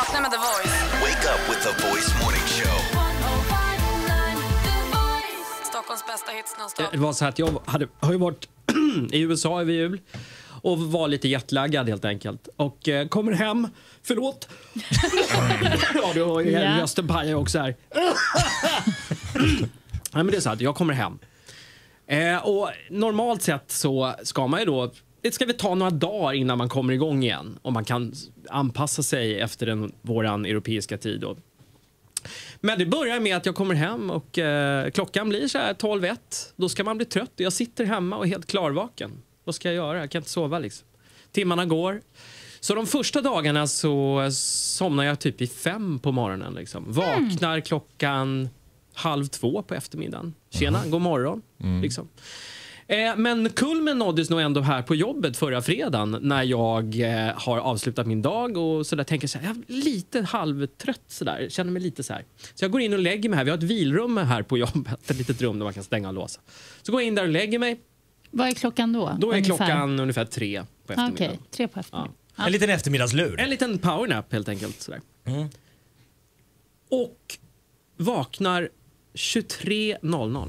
Vakna med The Voice. Wake up with the voice morning show. Stockholms bästa hits nonstop. Det var så här att jag hade, har ju varit i USA över jul och var lite jetlaggad helt enkelt. Och eh, kommer hem, förlåt. ja, du har ju Ja. rösten pajar också här. Nej, men det är så här, att jag kommer hem. Eh, och normalt sett så ska man ju då det ska väl ta några dagar innan man kommer igång igen och man kan anpassa sig efter den, våran europeiska tid. Då. Men det börjar med att jag kommer hem och eh, klockan blir så här 12-1. Då ska man bli trött och jag sitter hemma och är helt klarvaken. Vad ska jag göra? Jag kan inte sova liksom. Timmarna går. Så de första dagarna så somnar jag typ vid fem på morgonen. Liksom. Vaknar klockan halv två på eftermiddagen. Tjena, god morgon. Liksom. Eh, men kulmen nåddes nog ändå här på jobbet förra fredagen när jag eh, har avslutat min dag och så där tänker så här, jag är lite halvtrött sådär, känner mig lite så här. Så jag går in och lägger mig här, vi har ett vilrum här på jobbet, ett litet rum där man kan stänga och låsa. Så går jag in där och lägger mig, Vad är klockan då? då är ungefär? klockan ungefär tre på eftermiddagen. Okej, tre på eftermiddagen. En liten eftermiddagslur. En liten powernap helt enkelt. Sådär. Och vaknar 23.00.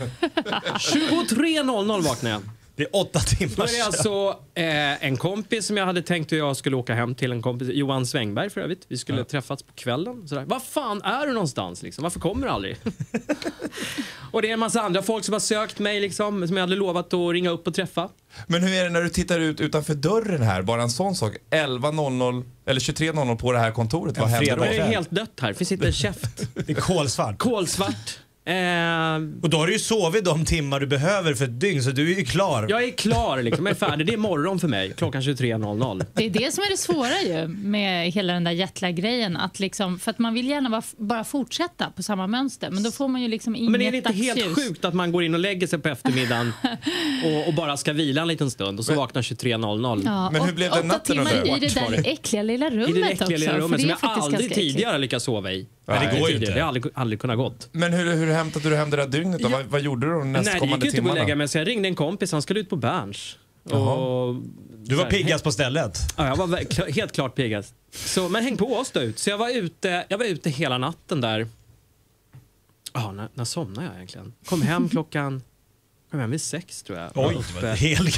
23.00 vaknar jag. Det är åtta Då timmar är det alltså eh, en kompis som jag hade tänkt att jag skulle åka hem till. En kompis, Johan Svängberg för övrigt. Vi skulle träffats på kvällen. Sådär. Vad fan är du någonstans? Liksom? Varför kommer du aldrig? och det är en massa andra folk som har sökt mig liksom, som jag hade lovat att ringa upp och träffa. Men hur är det när du tittar ut utanför dörren här? Bara en sån sak. 11.00 eller 23.00 på det här kontoret. Vad händer fredag då? Det är helt dött här. Det finns inte en käft. Det är kolsvart. Kolsvart. Eh, Och då har du ju sovit de timmar du behöver för ett dygn så du är ju klar. jag är klar, liksom. jag är färdig. Det är morgon för mig, klockan 23.00. Det är det som är det svåra ju med hela den där jetlag-grejen. Att liksom, för att man vill gärna bara, bara fortsätta på samma mönster, men då får man ju liksom inget Men är det inte helt dagsljus. sjukt att man går in och lägger sig på eftermiddagen och, och bara ska vila en liten stund och så vaknar 23.00? Ja, Men hur blev åtta natten då? timmar i det där det. äckliga lilla rummet I det äckliga också. lilla rummet det som jag aldrig tidigare lyckats sova i. Men det går ju inte. Det har aldrig, aldrig kunnat gått. Men hur, hur hämtade du hem det där dygnet då? Vad, vad gjorde du de Nej, det gick nästkommande ju inte att gå och lägga timmarna? mig så jag ringde en kompis, han skulle ut på Berns. Och, Du var piggast på stället. Ja, jag var helt klart piggast. Så, men häng på oss då ut. Så jag var ute, jag var ute hela natten där. Ja, när, när somnade jag egentligen? Kom hem klockan... Kom hem vid sex tror jag. Oj, Uppe. var hel.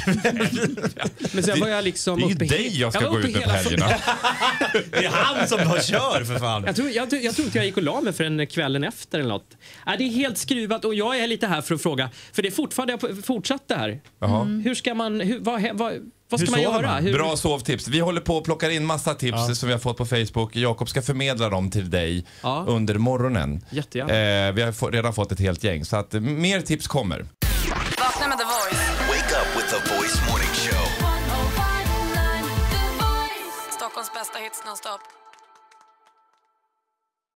Men sen var jag liksom Det är ju uppe dig jag ska var gå ut med på helgerna. Det är han som bara kör för fan. Jag tror, jag, jag tror inte jag gick och la mig förrän kvällen efter eller något. Äh, det är helt skruvat och jag är lite här för att fråga, för det är fortfarande, jag fortsatt det här. Jaha. Hur ska man, hur, vad, vad, vad ska Hur man göra? man? Hur, Bra sovtips. Vi håller på och plockar in massa tips som vi har fått på Facebook. Jakob ska förmedla dem till dig Ja. under morgonen. Jättegärna. Eh, vi har redan fått ett helt gäng, så att mer tips kommer the voice morning show. Oh Stockholms bästa hits nonstop.